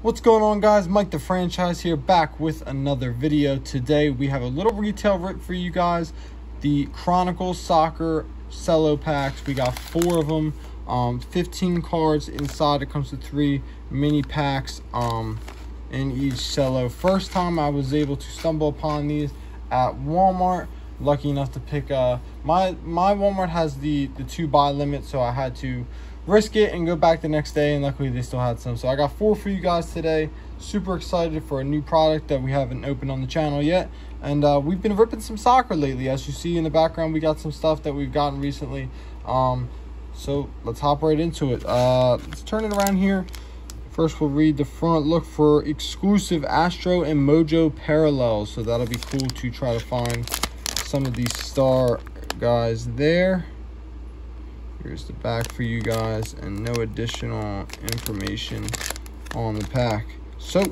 What's going on guys? Mike the Franchise here back with another video. Today we have a little retail rip for you guys. The Chronicles Soccer Cello packs. We got four of them. Um, 15 cards inside. It comes with three mini packs um, in each cello. First time I was able to stumble upon these at Walmart. Lucky enough to pick uh my my Walmart has the the two buy limit, so I had to risk it and go back the next day and luckily they still had some. So i got four for you guys today. Super excited for a new product that we haven't opened on the channel yet. And uh, we've been ripping some soccer lately. As you see in the background we got some stuff that we've gotten recently. Um, so let's hop right into it. Uh, let's turn it around here. First we'll read the front look for exclusive astro and mojo parallels. So that'll be cool to try to find some of these star guys there Here's the back for you guys and no additional information on the pack. So,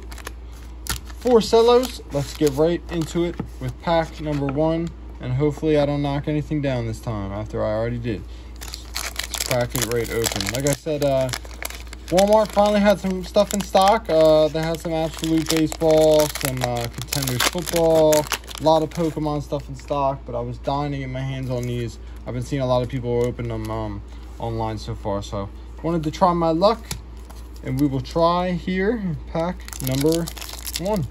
four cellos. Let's get right into it with pack number one. And hopefully I don't knock anything down this time after I already did. Let's crack it right open. Like I said, uh, Walmart finally had some stuff in stock. Uh, they had some Absolute Baseball, some uh, Contenders Football, a lot of Pokemon stuff in stock, but I was dying to get my hands on these. I've been seeing a lot of people open them um, online so far, so wanted to try my luck, and we will try here, pack number one.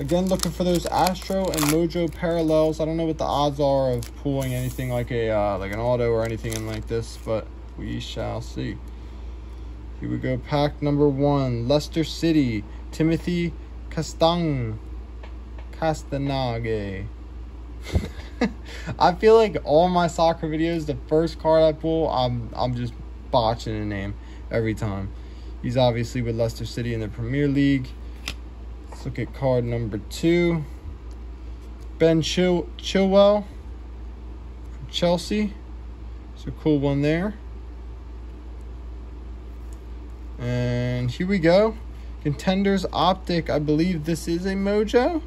Again, looking for those Astro and Mojo parallels. I don't know what the odds are of pulling anything like a uh, like an auto or anything in like this, but we shall see. Here we go, pack number one. Leicester City, Timothy Castang. Castanage. I feel like all my soccer videos, the first card I pull, I'm I'm just botching a name every time. He's obviously with Leicester City in the Premier League. Let's look at card number two. Ben Chil Chilwell from Chelsea. It's a cool one there. And here we go. Contenders Optic. I believe this is a Mojo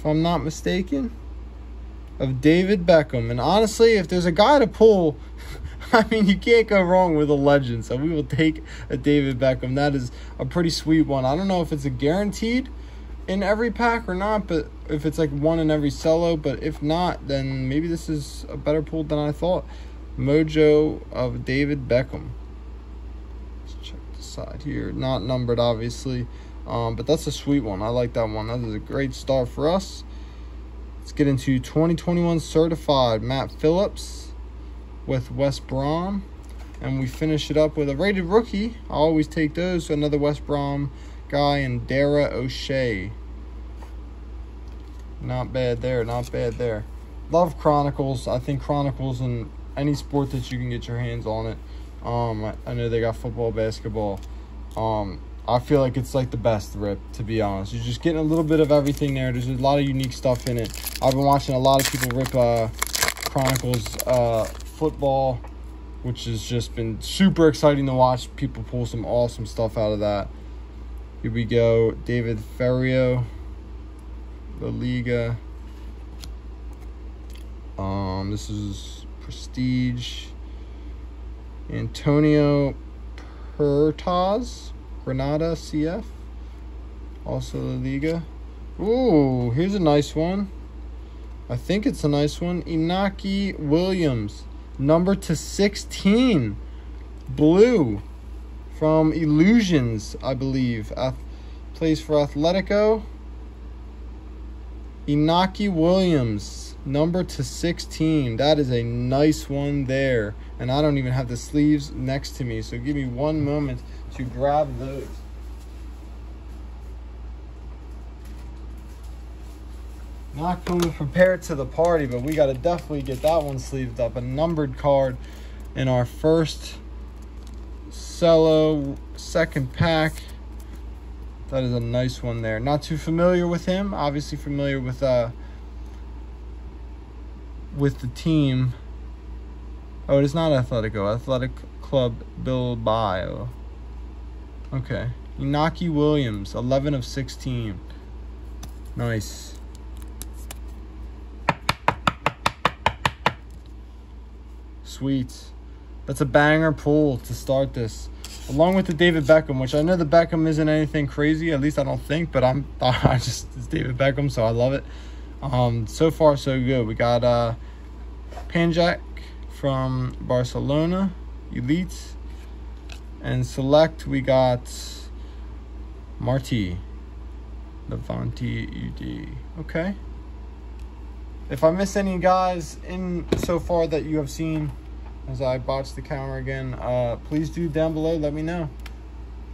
if I'm not mistaken, of David Beckham. And honestly, if there's a guy to pull, I mean, you can't go wrong with a legend. So we will take a David Beckham. That is a pretty sweet one. I don't know if it's a guaranteed in every pack or not, but if it's like one in every cello, but if not, then maybe this is a better pull than I thought. Mojo of David Beckham. Let's check the side here. Not numbered, obviously. Um, but that's a sweet one. I like that one. That is a great start for us. Let's get into 2021 certified Matt Phillips with West Brom. And we finish it up with a rated rookie. I always take those. So another West Brom guy and Dara O'Shea. Not bad there. Not bad there. Love Chronicles. I think Chronicles and any sport that you can get your hands on it. Um, I, I know they got football, basketball. Um, I feel like it's like the best rip, to be honest. You're just getting a little bit of everything there. There's a lot of unique stuff in it. I've been watching a lot of people rip uh, Chronicles uh, football, which has just been super exciting to watch. People pull some awesome stuff out of that. Here we go. David Ferreiro, La Liga. Um, this is Prestige. Antonio Puertas. Granada CF. Also La Liga. Ooh, here's a nice one. I think it's a nice one. Inaki Williams. Number to 16. Blue. From Illusions, I believe. Ath plays for Atletico. Inaki Williams. Number to 16. That is a nice one there. And I don't even have the sleeves next to me. So give me one moment to grab those. Not coming prepared to the party, but we got to definitely get that one sleeved up. A numbered card in our first cello second pack. That is a nice one there. Not too familiar with him. Obviously familiar with uh with the team. Oh, it is not Atletico. Athletic Club Bilbao. Okay. Inaki Williams, 11 of 16. Nice. Sweet. That's a banger pull to start this. along with the David Beckham, which I know the Beckham isn't anything crazy. At least I don't think, but I'm I just it's David Beckham, so I love it. Um, so far so good. We got uh, Panjak from Barcelona, Elite, and Select. We got Marti, Levante UD. Okay. If I miss any guys in so far that you have seen, as I botched the camera again, uh, please do down below. Let me know.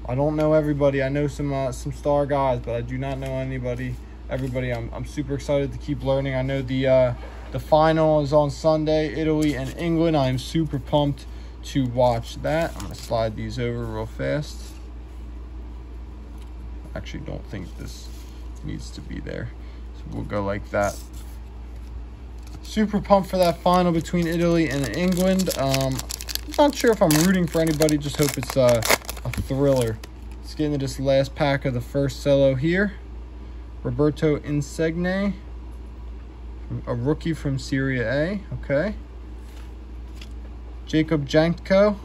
I don't know everybody. I know some uh, some star guys, but I do not know anybody. Everybody, I'm I'm super excited to keep learning. I know the uh, the final is on Sunday, Italy and England. I'm super pumped to watch that. I'm gonna slide these over real fast. Actually, don't think this needs to be there, so we'll go like that super pumped for that final between Italy and England. Um, not sure if I'm rooting for anybody. Just hope it's uh, a thriller. Let's get into this last pack of the first cello here. Roberto Insigne, a rookie from Serie A. Okay. Jacob Jankto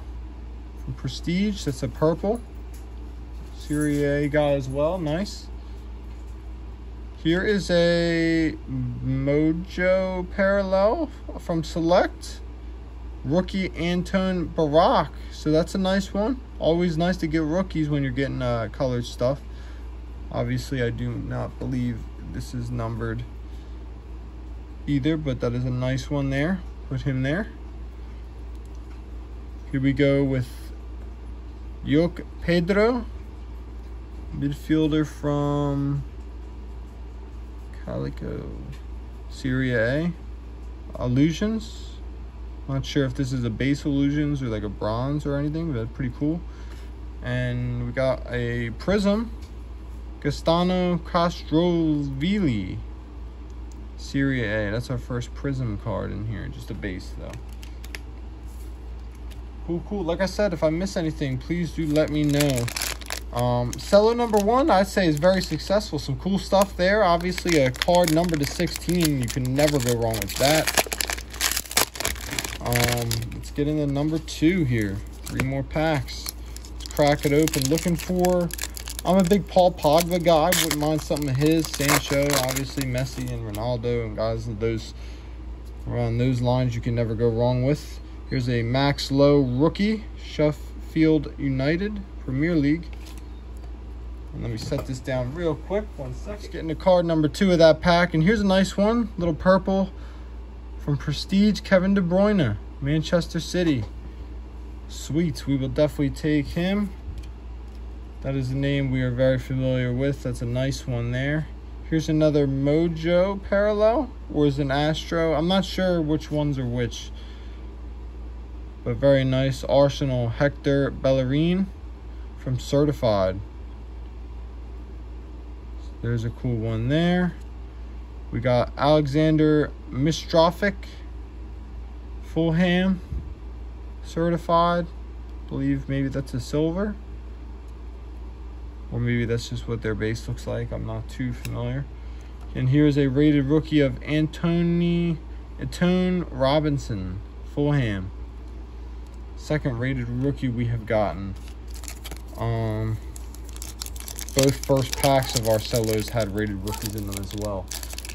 from Prestige. That's a purple. Serie A guy as well. Nice. Here is a Mojo parallel from Select. Rookie Anton Barak. So that's a nice one. Always nice to get rookies when you're getting uh, colored stuff. Obviously, I do not believe this is numbered either, but that is a nice one there. Put him there. Here we go with Yoke Pedro, midfielder from Calico. Serie A. Illusions. Not sure if this is a base illusions or like a bronze or anything, but pretty cool. And we got a prizm. Gaetano Castrovilli. Serie A. That's our first prizm card in here. Just a base though. Cool, cool. Like I said, if I miss anything, please do let me know. Um, cello number one, I'd say is very successful. Some cool stuff there. Obviously, a card number to 16. You can never go wrong with that. Um, let's get into number two here. Three more packs. Let's crack it open. Looking for... I'm a big Paul Pogba guy. Wouldn't mind something of his. Sancho, obviously Messi and Ronaldo and guys those around those lines you can never go wrong with. Here's a Max Lowe rookie. Sheffield United Premier League. And let me set this down real quick. One second. Let's get into card number two of that pack. And here's a nice one. Little purple from Prestige Kevin De Bruyne, Manchester City. Sweet. We will definitely take him. That is a name we are very familiar with. That's a nice one there. Here's another Mojo parallel. Or is an Astro? I'm not sure which ones are which. But very nice. Arsenal Hector Bellerin from Certified. There's a cool one there. We got Alexander Mistrofik, Fulham, certified. believe maybe that's a silver. Or maybe that's just what their base looks like. I'm not too familiar. And here's a rated rookie of Anthony Antone Robinson, Fulham. Second rated rookie we have gotten. Um, both first packs of our cellos had rated rookies in them as well.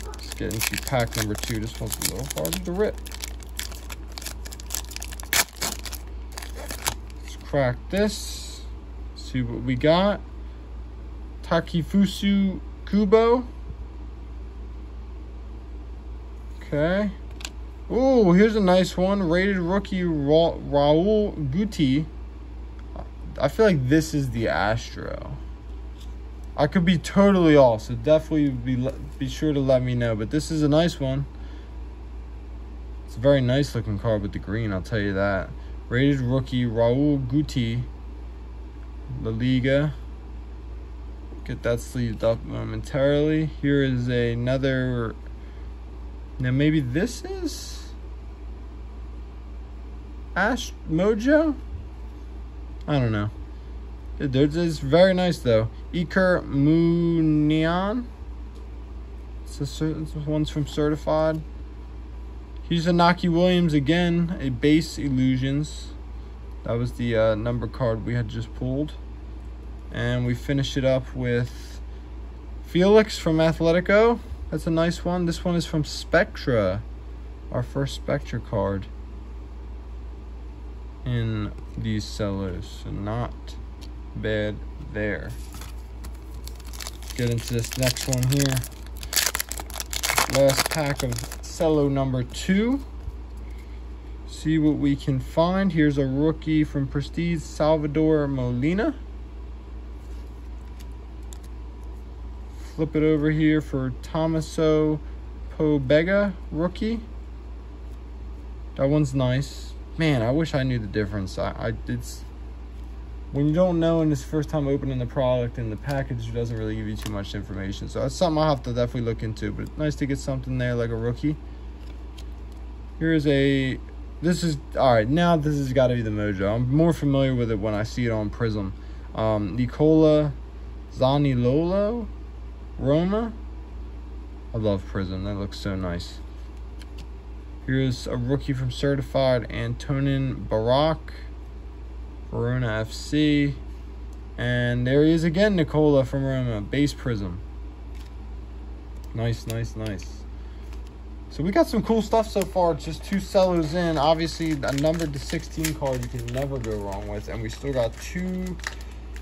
Let's get into pack number two. This one's a little harder to rip. Let's crack this. See what we got. Takefusa Kubo. Okay. Oh, here's a nice one. Rated rookie Ra Raul Guti. I feel like this is the Astro. I could be totally off, so definitely be be sure to let me know. But this is a nice one. It's a very nice looking card with the green, I'll tell you that. Rated rookie Raul Guti, La Liga. Get that sleeved up momentarily. Here is another. Now maybe this is Ash Mojo. I don't know. It's very nice though. Iker Muniain. This one's from Certified. Here's a Naki Williams again, a base illusions. That was the uh, number card we had just pulled. And we finish it up with Felix from Athletico. That's a nice one. This one is from Spectra. Our first Spectra card in these sellers. So not bad there. Get into this next one here. Last pack of cello number two. See what we can find. Here's a rookie from Prestige, Salvador Molina. Flip it over here for Tommaso Pobega, rookie. That one's nice. Man, I wish I knew the difference. I, I it's when you don't know and it's first time opening the product and the package doesn't really give you too much information. So that's something I'll have to definitely look into. But nice to get something there like a rookie. Here's a this is all right now this has got to be the mojo i'm more familiar with it when i see it on prizm um nicola zaniolo roma i love prizm that looks so nice here's a rookie from certified antonin barak verona fc and there he is again nicola from roma base prizm nice nice nice so we got some cool stuff so far. Just two sellers in. Obviously, a numbered to 16 card you can never go wrong with. And we still got two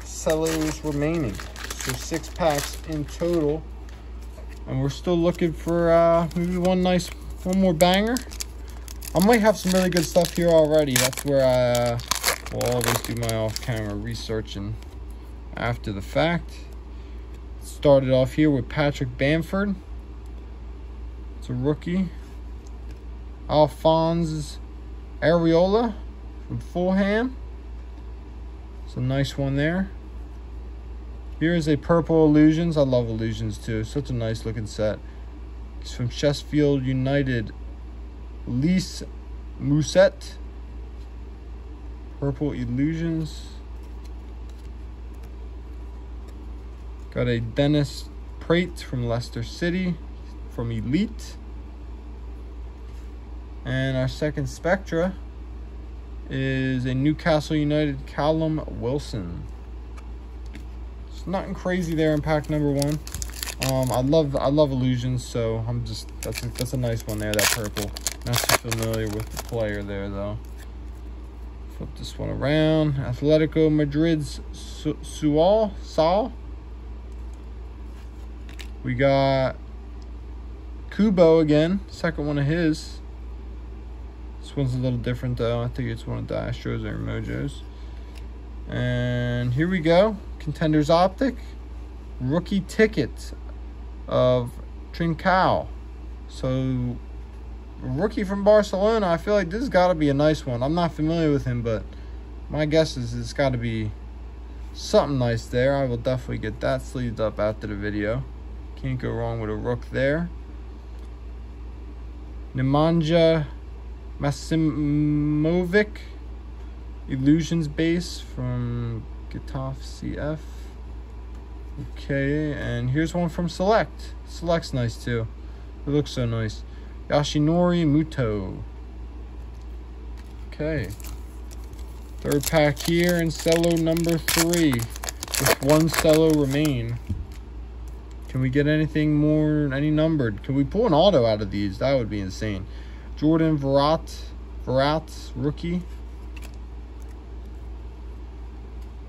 sellers remaining. So six packs in total. And we're still looking for uh, maybe one nice, one more banger. I might have some really good stuff here already. That's where I uh, will always do my off-camera researching after the fact. Started off here with Patrick Bamford. It's a rookie. Alphonse Areola from Fulham. It's a nice one there. Here is a Purple Illusions. I love Illusions too. Such a nice looking set. From Sheffield United. Lys Mousset. Purple Illusions. Got a Dennis Praet from Leicester City from Elite. And our second Spectra is a Newcastle United Callum Wilson. It's nothing crazy there in pack number one. Um, I love I love illusions, so I'm just that's a, that's a nice one there. That purple. Not too familiar with the player there though. Flip this one around. Atletico Madrid's Sual Saul. We got Kubo again, second one of his. This one's a little different though. I think it's one of the Astros or Mojos. And here we go. Contenders Optic. Rookie ticket of Trincao. So rookie from Barcelona. I feel like this has got to be a nice one. I'm not familiar with him, but my guess is it's got to be something nice there. I will definitely get that sleeved up after the video. Can't go wrong with a rook there. Nemanja Maksimovic, Illusions base from Getafe CF. Okay, and here's one from Select. Select's nice too. It looks so nice. Yoshinori Muto. Okay. Third pack here and cello number three. Just one cello remain. Can we get anything more, any numbered? Can we pull an auto out of these? That would be insane. Jordan Verat, Verat, rookie.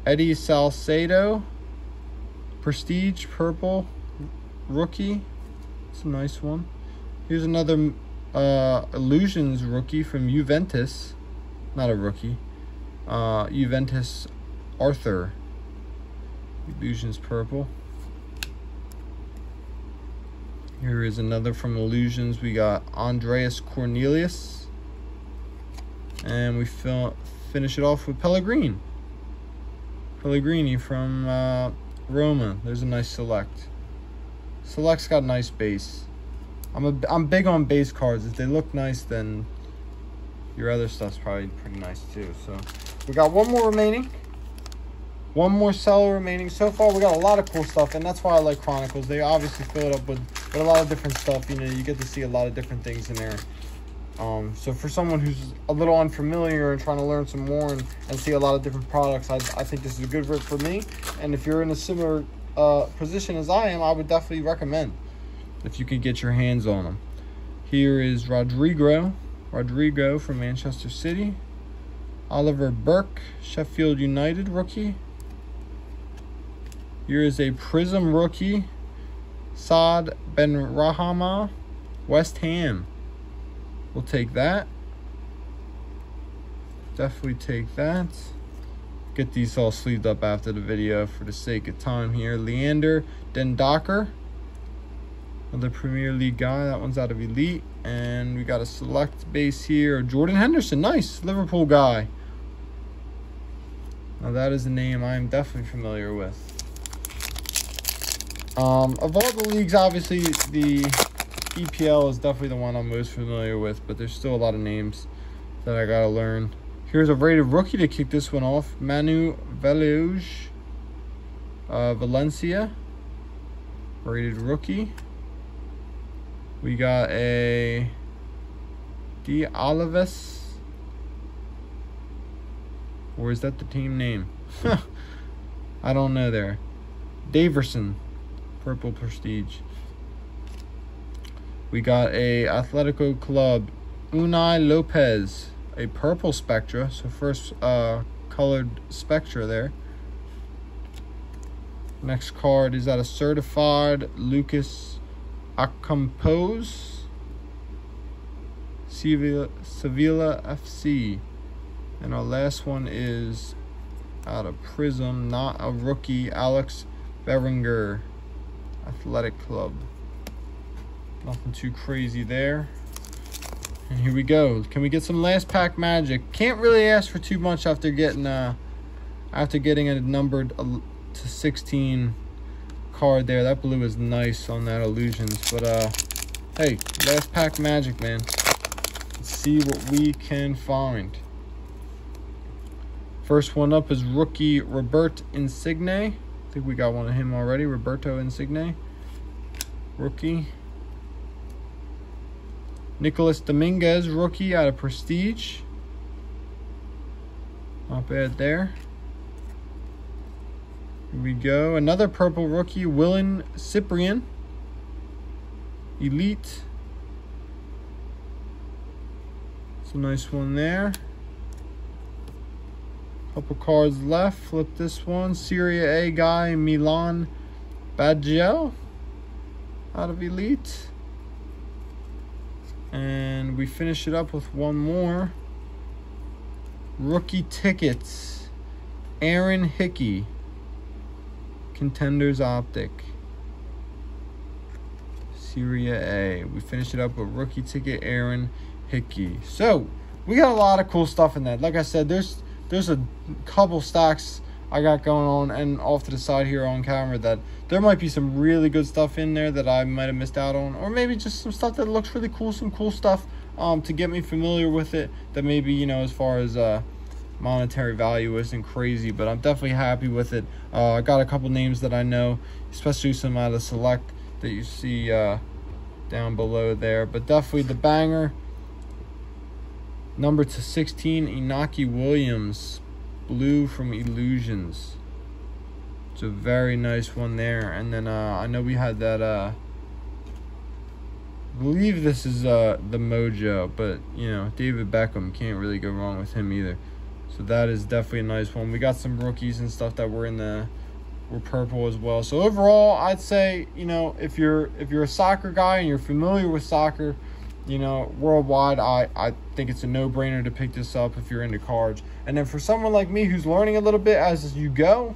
Eddie Salcedo, Prestige, purple, rookie. It's a nice one. Here's another uh, Illusions rookie from Juventus. Not a rookie. Uh, Juventus Arthur. Illusions purple. Here is another from Illusions. We got Andreas Cornelius. And we finish it off with Pellegrini. Pellegrini from uh, Roma. There's a nice select. Select's got nice base. I'm a, I'm big on base cards. If they look nice, then your other stuff's probably pretty nice too. So we got one more remaining. One more seller remaining. So far, we got a lot of cool stuff, and that's why I like Chronicles. They obviously fill it up with, with a lot of different stuff. You know, you get to see a lot of different things in there. Um, so for someone who's a little unfamiliar and trying to learn some more and, and see a lot of different products, I, I think this is a good rip for me. And if you're in a similar uh, position as I am, I would definitely recommend if you could get your hands on them. Here is Rodrigo, Rodrigo from Manchester City. Oliver Burke, Sheffield United rookie. Here is a Prizm rookie, Saad Benrahma, West Ham. We'll take that. Definitely take that. Get these all sleeved up after the video for the sake of time here. Leander Dendoncker. Another Premier League guy. That one's out of Elite. And we got a select base here. Jordan Henderson. Nice. Liverpool guy. Now that is a name I'm definitely familiar with. Um, of all the leagues, obviously, the EPL is definitely the one I'm most familiar with, but there's still a lot of names that I gotta learn. Here's a rated rookie to kick this one off. Manu Veluge, uh, Valencia, rated rookie. We got a D. Olives. Or is that the team name? I don't know there. Daverson, Purple Prestige. We got a Atletico Club, Unai Lopez, a purple Spectra. So first uh, colored Spectra there. Next card is that a certified Lucas Ocampos, Sevilla, Sevilla FC. And our last one is out of Prizm, not a rookie, Alex Berenguer, Athletic Club. Nothing too crazy there. And here we go. Can we get some last pack magic? Can't really ask for too much after getting uh after getting a numbered to 16 card there. That blue is nice on that illusions. But uh hey, last pack magic, man. Let's see what we can find. First one up is rookie Robert Insigne. I think we got one of him already. Roberto Insigne. Rookie. Nicholas Dominguez, rookie out of Prestige. Not bad there. Here we go. Another purple rookie, Willian Cyprian. Elite. It's a nice one there. Couple cards left. Flip this one. Serie A guy, Milan Baggio out of Elite. And we finish it up with one more. Rookie tickets. Aaron Hickey. Contenders Optic. Serie A. We finish it up with rookie ticket Aaron Hickey. So, we got a lot of cool stuff in that. Like I said, there's there's a couple stacks I got going on and off to the side here on camera that there might be some really good stuff in there that I might have missed out on or maybe just some stuff that looks really cool some cool stuff um, to get me familiar with it that maybe you know as far as uh, monetary value isn't crazy but I'm definitely happy with it. Uh, I got a couple names that I know especially some out of select that you see uh, down below there but definitely the banger. Number to 16, Inaki Williams, blue from Illusions. It's a very nice one there. And then uh, I know we had that, uh, I believe this is uh, the Mojo, but, you know, David Beckham, can't really go wrong with him either. So that is definitely a nice one. We got some rookies and stuff that were in the were purple as well. So overall, I'd say, you know, if you're if you're a soccer guy and you're familiar with soccer, you know, worldwide, I, I think it's a no-brainer to pick this up if you're into cards. And then for someone like me who's learning a little bit as you go,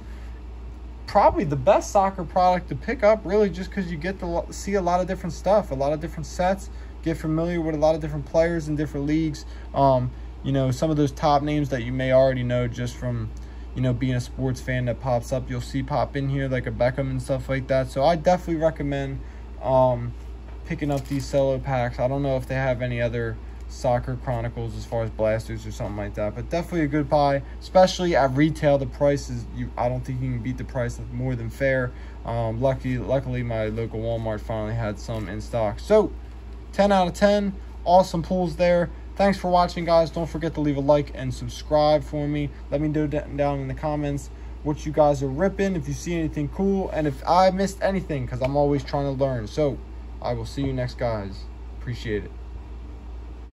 probably the best soccer product to pick up really just because you get to see a lot of different stuff, a lot of different sets, get familiar with a lot of different players in different leagues. Um, you know, some of those top names that you may already know just from, you know, being a sports fan that pops up. You'll see pop in here like a Beckham and stuff like that. So I definitely recommend um, – picking up these solo packs. I don't know if they have any other soccer chronicles as far as blasters or something like that but definitely a good buy especially at retail the price is you i don't think you can beat the price more than fair um lucky luckily my local walmart finally had some in stock so 10 out of 10 awesome pulls there. Thanks for watching, guys. Don't forget to leave a like and subscribe for me. Let me know down in the comments what you guys are ripping, if you see anything cool, and if I missed anything, because I'm always trying to learn. So, I will see you next, guys. Appreciate it.